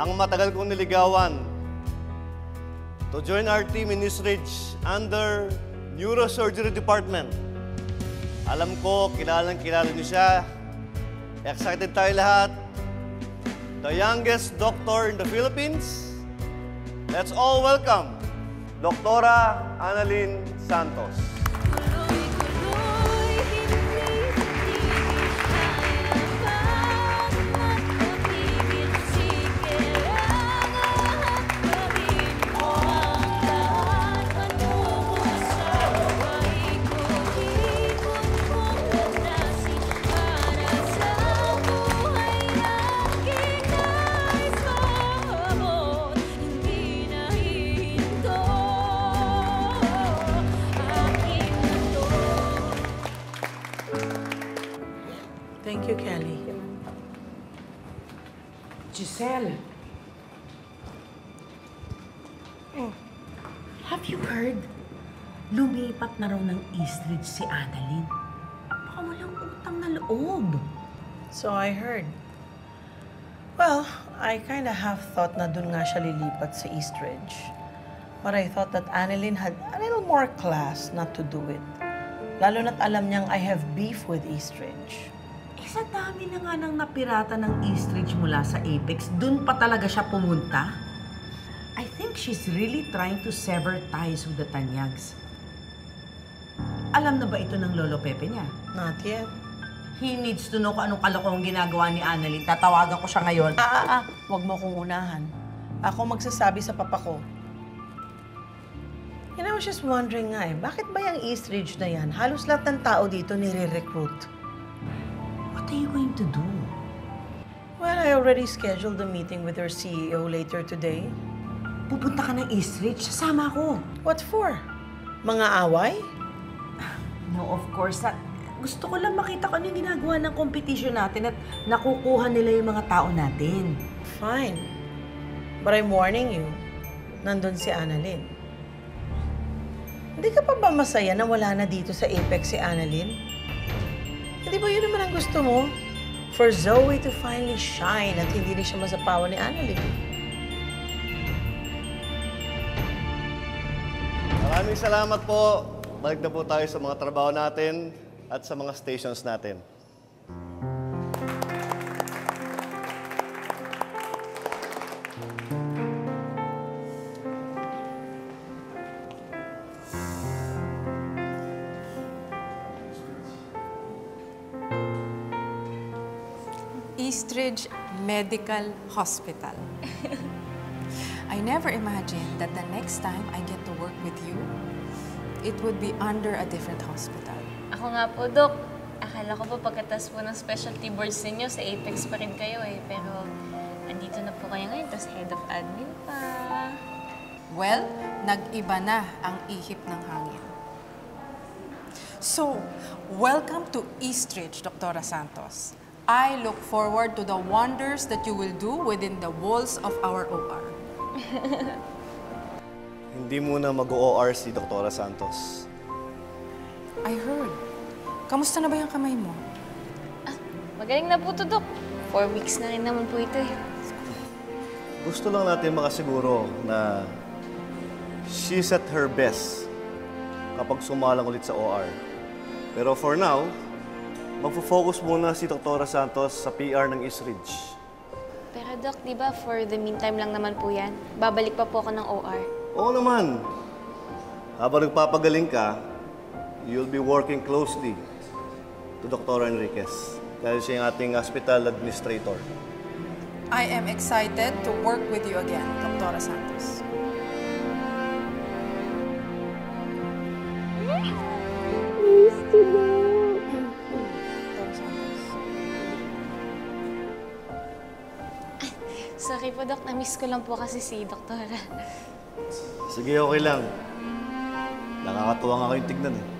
ang matagal kong niligawan to join our team in Eastridge under Neurosurgery Department. Alam ko, kilalang kilala niyo siya. Excited tayo lahat. The youngest doctor in the Philippines. Let's all welcome Doktora Annalyn Santos. Thank you, Kelly. Giselle. Oh, have you heard? Lumipat na raw ng Eastridge si Annalyn. Baka walang utang na loob. So I heard. Well, I kind of half thought na dun nga siya lilipat sa Eastridge. But I thought that Annalyn had a little more class not to do it. Lalo na't alam niyang I have beef with Eastridge. Eh, sa dami na nga nang napirata ng Eastridge mula sa Apex, dun pa talaga siya pumunta. I think she's really trying to sever ties with the Tanyags. Alam na ba ito ng Lolo Pepe niya? Not yet. He needs to know kung anong kalokohang ginagawa ni Annalyn. Tatawagan ko siya ngayon. Ah, ah, ah. Huwag mo kong unahan. Ako magsasabi sa papa ko. Know, I was just wondering nga eh, bakit ba yung Eastridge na yan? Halos lahat ng tao dito nire-recruit. Going to do? Well, I already scheduled a meeting with our CEO later today. Pupunta ka ng Eastridge? Sasama ako. What for? Mga away? No, of course. Sa, gusto ko lang makita kung ano yung ginagawa ng competition natin at nakukuha nila yung mga tao natin. Fine. But I'm warning you, nandun si Annalyn. Hindi ka pa ba masaya na wala na dito sa Apex si Annalyn? Hindi ba yun naman ang gusto mo? For Zoe to finally shine at hindi rin siya masapawan ni Annalyn. Maraming salamat po. Balik na po tayo sa mga trabaho natin at sa mga stations natin. Eastridge Medical Hospital. I never imagined that the next time I get to work with you, it would be under a different hospital. Ako nga po, Dok. Akala ko po pagkatas po ng specialty boards ninyo, sa Apex pa rin kayo eh. Pero andito na po kayo ngayon, tapos head of admin pa. Well, nag-iba na ang ihip ng hangin. So, welcome to Eastridge, Dr. Santos. I look forward to the wonders that you will do within the walls of our OR. Hindi muna mag-OR si Dr. Santos. I heard. Kamusta na ba yung kamay mo? Ah, magaling na po to, Dok. Four weeks na rin naman po ito eh. Gusto lang natin makasiguro na she's at her best kapag sumalang ulit sa OR. Pero for now, magfo-focus muna si Dr. Santos sa PR ng Eastridge. Pero Dok, di ba for the meantime lang naman po yan? Babalik pa po ako ng OR. Oo naman. Habang nagpapagaling ka, you'll be working closely to Dr. Enriquez dahil siya yung ating hospital administrator. I am excited to work with you again, Dr. Santos. Sorry po, Dok. Na-miss ko lang po kasi si Doktora. Sige, okay lang. Nakakatuwa nga kayong tignan eh.